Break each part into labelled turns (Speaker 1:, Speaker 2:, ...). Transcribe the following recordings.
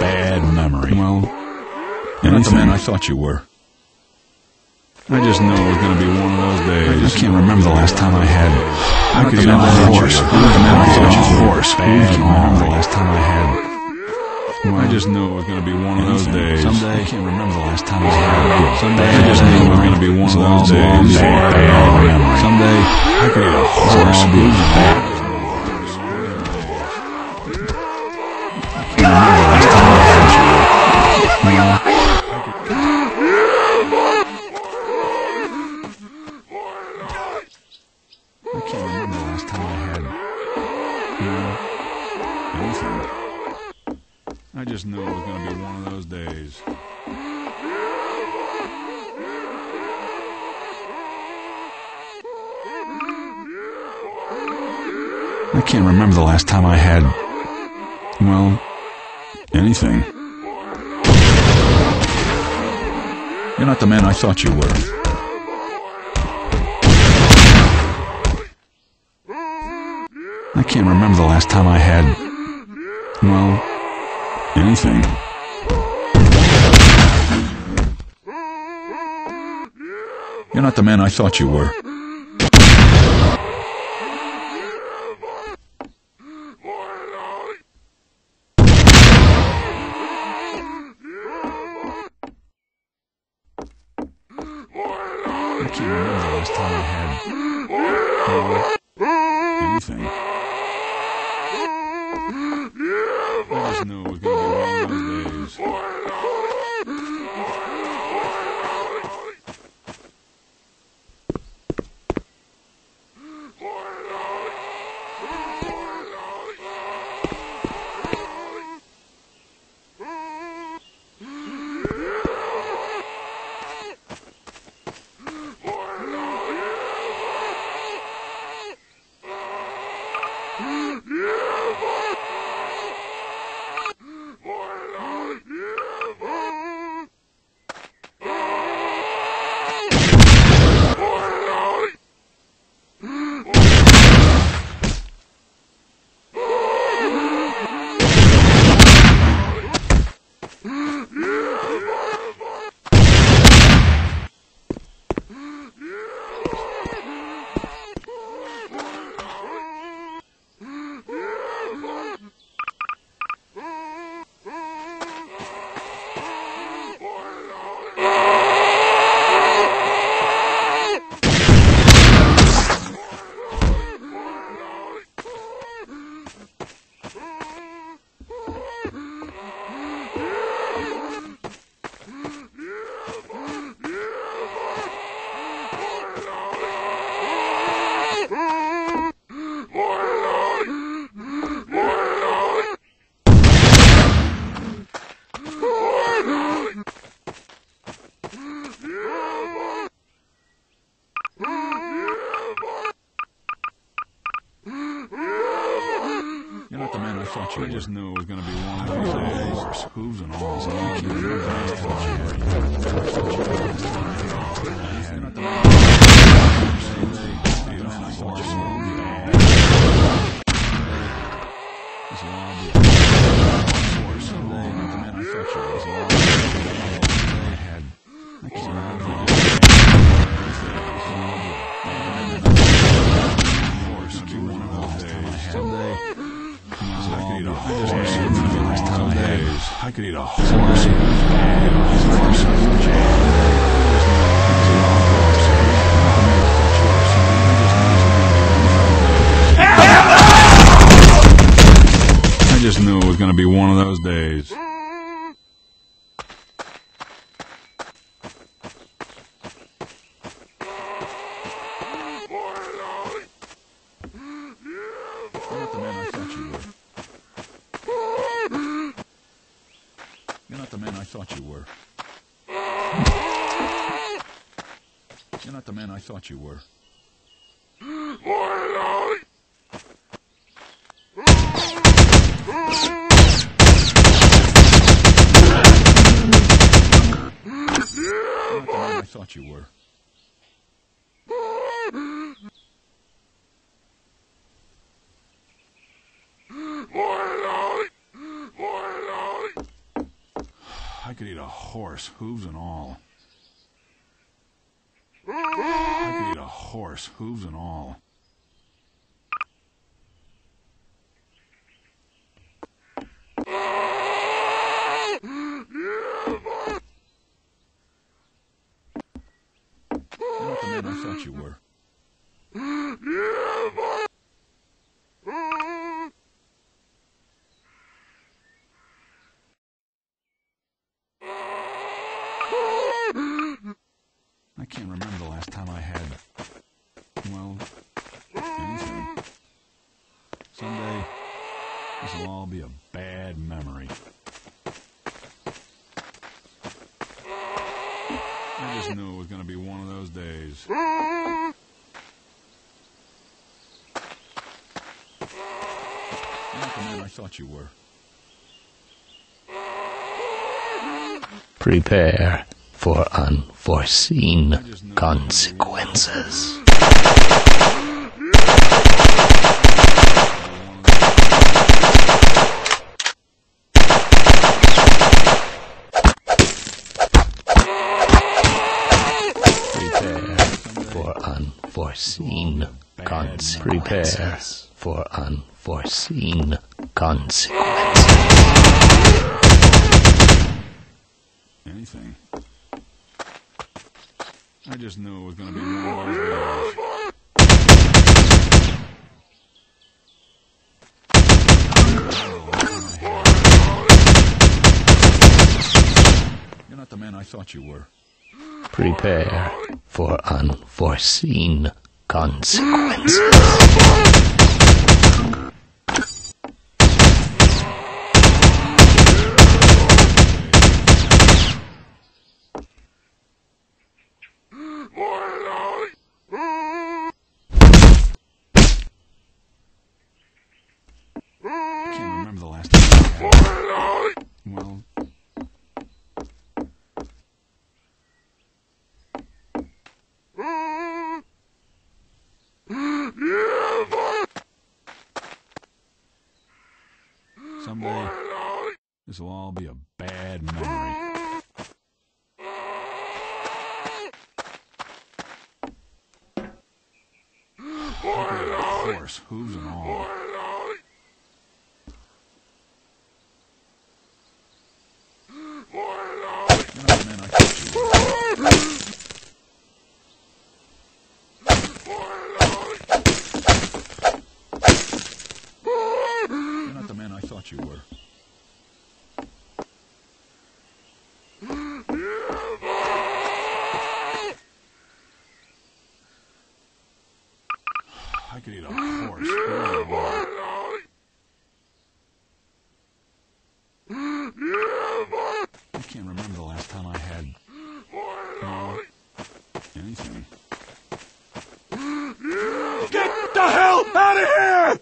Speaker 1: bad memory. Well, you're not the man I thought you were. I just know it was going to be one of those days. I just can't remember the last time I had. I could have a horse. I thought you were. Horse. Bad. remember the last time I had. Well, I just knew it was going to be one of those days. Someday. I can't remember the last time I had. Someday. I just knew it was going to be one of those days. Someday. I could get a horse. Can't remember the last time I had, well, anything. You're not the man I thought you were. I can't remember the last time I had, well, anything. You're not the man I thought you were. I can't remember the last time I had, well, anything. I just knew it was going to be one of those days. You're just knew it was going to oh, oh, be one of those days. Hooves and all. So I days. Could eat a horse. Time I could eat a. I just knew it was going to be one of those days. You're not the man I thought you were. You're not the man I thought you were. You're not the man I thought you were. I thought you were. I could eat a horse, hooves and all. I could eat a horse, hooves and all. I thought you were. I can't remember the last time I had, well, anything. Someday, this will all be a bad memory. I just knew it was going to be one of those days. Not the man I thought you were.
Speaker 2: Prepare for unforeseen consequences. Prepare for unforeseen consequences. Prepare for unforeseen consequences.
Speaker 1: Anything. I just knew it was going to be of. You're not the man I thought you were.
Speaker 2: Prepare for unforeseen consequences.
Speaker 1: Someday this will all be a bad memory. Of course, hooves and all. You're not the man I thought you were. You're not the man I thought you were. I could eat a horse. really well. I can't remember the last time I had, well, anything. Get the hell out of here!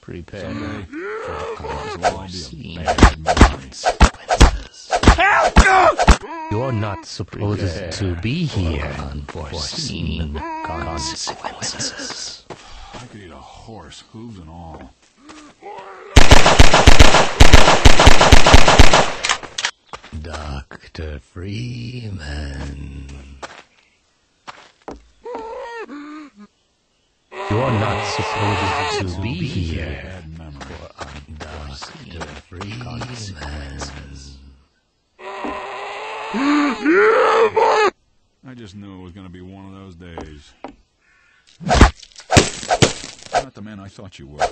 Speaker 2: Prepare for
Speaker 1: this will all be a
Speaker 2: unforeseen
Speaker 1: bad memory.
Speaker 2: consequences. You're not supposed to be here. Unforeseen consequences.
Speaker 1: I could eat a horse, hooves and all.
Speaker 2: Dr. Freeman. You're not supposed to be here.
Speaker 1: Bad memory.
Speaker 2: Dr. Freeman.
Speaker 1: I just knew it was going to be one of those days. Not the man I thought you were.